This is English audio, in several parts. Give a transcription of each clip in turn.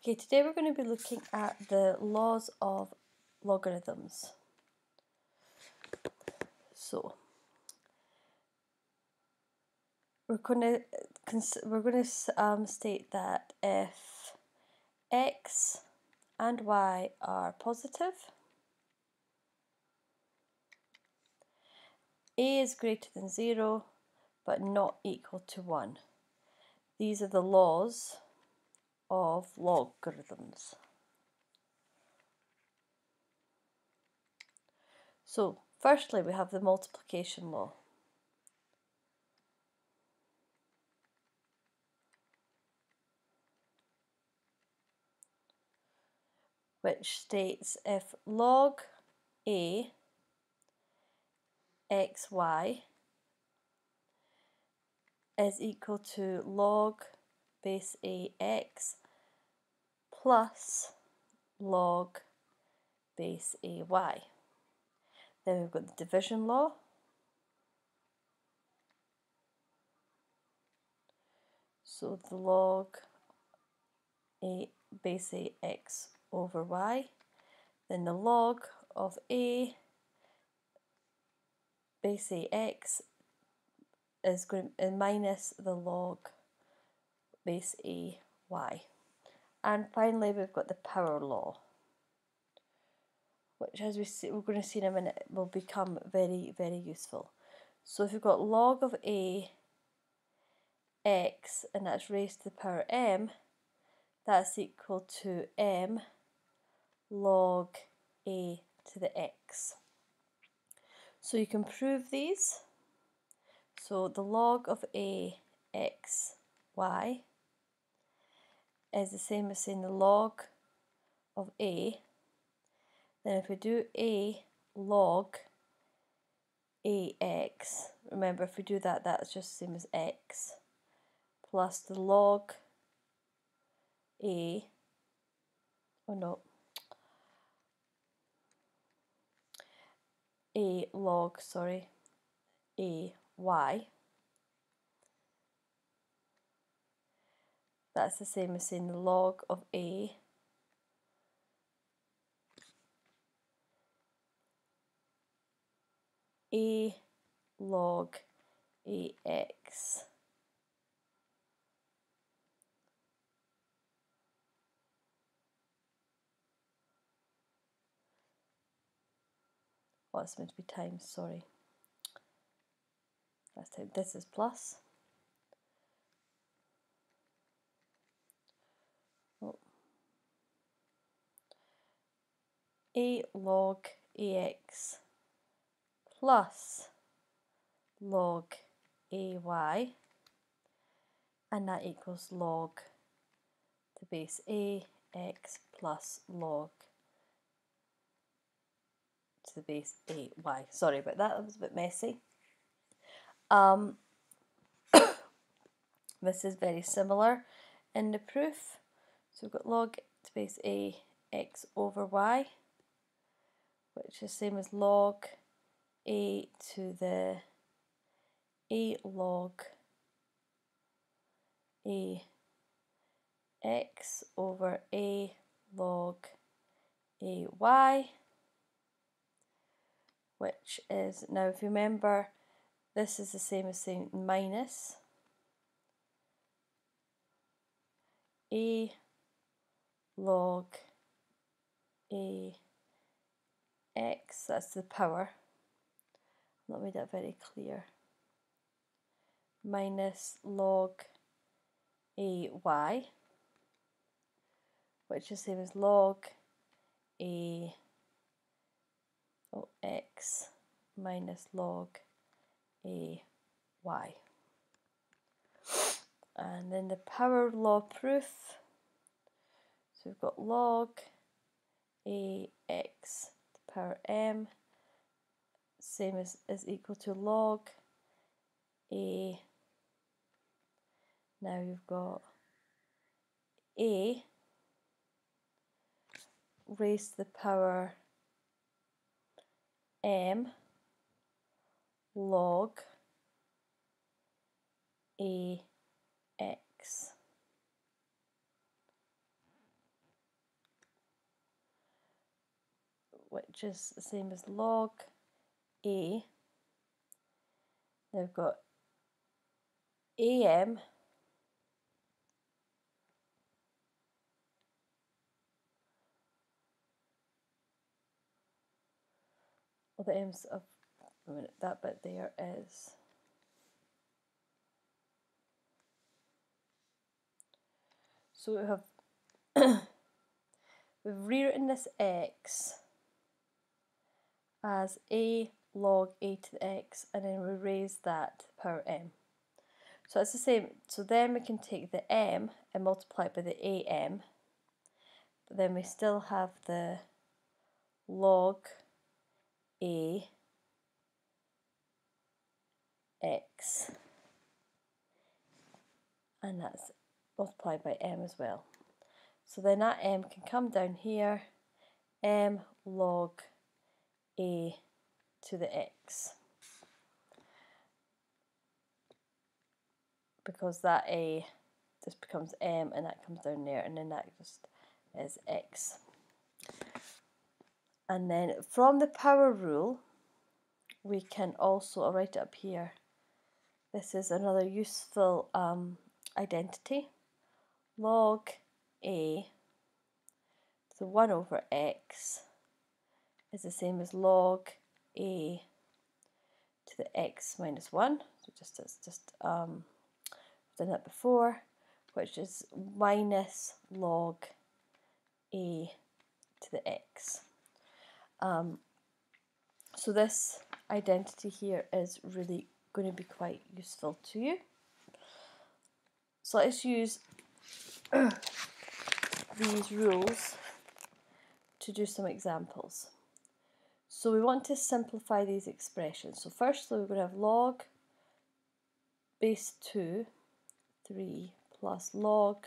Okay, today we're going to be looking at the laws of logarithms. So we're going to we're going to um, state that if x and y are positive, a is greater than zero but not equal to one. These are the laws of logarithms. So, firstly, we have the multiplication law. which states if log a xy is equal to log base a x plus log base a y. Then we've got the division law. So the log a base a x over y. Then the log of a base a x is going to minus the log base a y. And finally we've got the power law which as we see, we're going to see in a minute will become very very useful. So if you've got log of a x and that's raised to the power m that's equal to m log a to the x. So you can prove these. So the log of a x y is the same as saying the log of a. Then if we do a log ax, remember if we do that, that's just the same as x, plus the log a, oh no, a log, sorry, a That's the same as saying the log of a a log ax. Oh, it's meant to be times, sorry. Last time, this is plus. A log ax plus log ay and that equals log the base a x plus log to the base a y. Sorry about that, that was a bit messy. Um, this is very similar in the proof. So we've got log to base a x over y, which is same as log a to the a log a x over a log a y which is, now if you remember, this is the same as saying minus a log a x, that's the power, not made that very clear, minus log a y, which is the same as log a oh, x minus log a y. And then the power law proof. So we've got log a x power m, same as is equal to log a. Now you've got a raised to the power m log a x. which is the same as log A. Now we've got AM well the M's of minute, that bit there is so we have we've rewritten this x as a log a to the x and then we raise that power m. So it's the same, so then we can take the m and multiply it by the am, but then we still have the log a x and that's multiplied by m as well. So then that m can come down here, m log a to the x. Because that a just becomes m and that comes down there and then that just is x. And then from the power rule, we can also, I'll write it up here, this is another useful um, identity. Log a, so 1 over x is the same as log a to the x minus 1. So just it's just um, done that before, which is minus log a to the x. Um, so this identity here is really going to be quite useful to you. So let's use these rules to do some examples. So we want to simplify these expressions. So firstly we're going to have log base 2, 3 plus log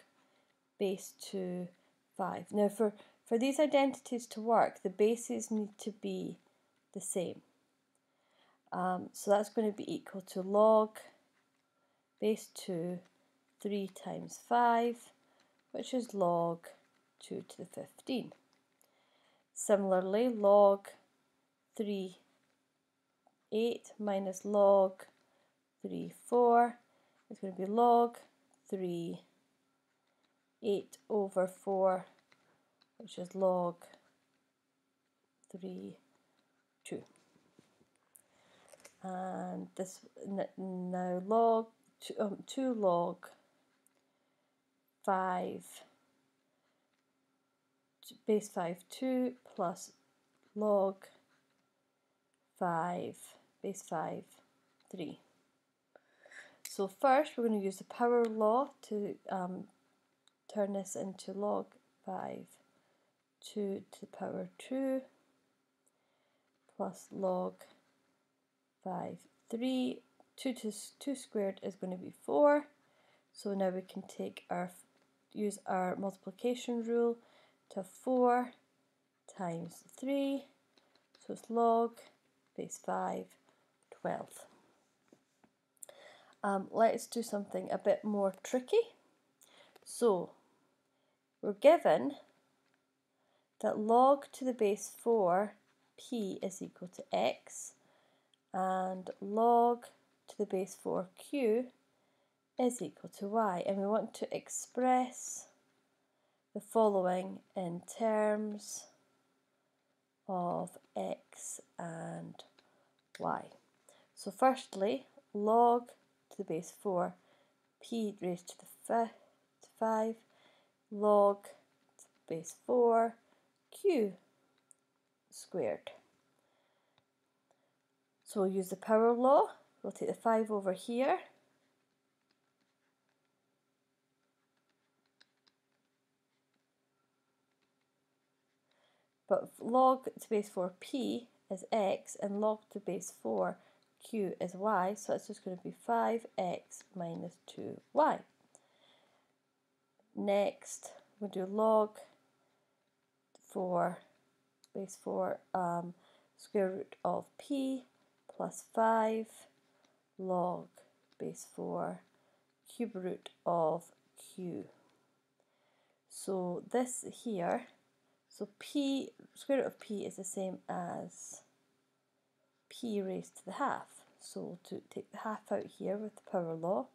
base 2, 5. Now for, for these identities to work, the bases need to be the same. Um, so that's going to be equal to log base 2, 3 times 5, which is log 2 to the 15. Similarly, log 3, 8 minus log 3, 4 is going to be log 3, 8 over 4, which is log 3, 2. And this now log, two, um, 2 log 5 base 5 2 plus log 5 base 5 3. So first we're going to use the power law to um, turn this into log 5 2 to the power 2 plus log 5 3 2 to 2 squared is going to be 4 so now we can take our use our multiplication rule to 4 times 3, so it's log base 5, 12. Um, let's do something a bit more tricky. So, we're given that log to the base 4 p is equal to x and log to the base 4q is equal to y and we want to express the following in terms of x and y. So firstly, log to the base 4, p raised to the fifth, 5, log to the base 4, q squared. So we'll use the power law. We'll take the 5 over here but log to base 4p is x and log to base 4q is y, so it's just going to be 5x minus 2y. Next, we'll do log 4 base 4 um, square root of p plus 5 log base 4 cube root of q. So this here So p, square root of p is the same as p raised to the half. So to take the half out here with the power law,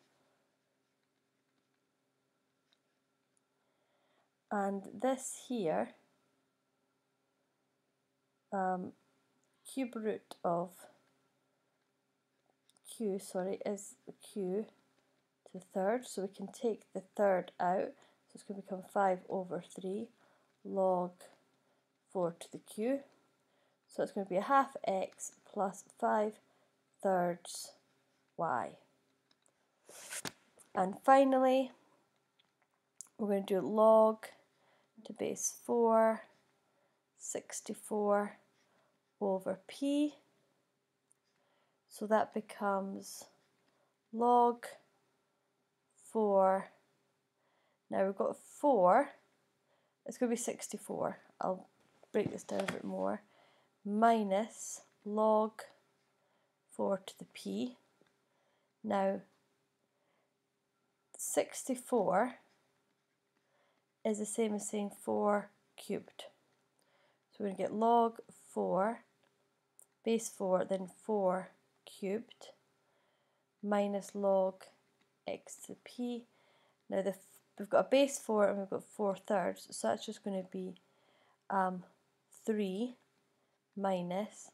and this here, um, cube root of q, sorry, is q to the third, so we can take the third out, so it's going to become 5 over 3 log 4 to the q. So it's going to be a half x plus 5 thirds y. And finally, we're going to do log to base 4, 64 over p. So that becomes log 4. Now we've got 4, it's going to be 64. I'll break this down a bit more. Minus log 4 to the p. Now 64 is the same as saying 4 cubed. So we're going to get log 4, base 4, then 4 cubed, minus log x to the p. Now the, we've got a base 4 and we've got 4 thirds, so that's just going to be um, 3 minus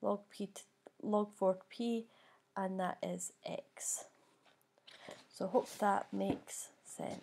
log p to, log 4 p, and that is x. So I hope that makes sense.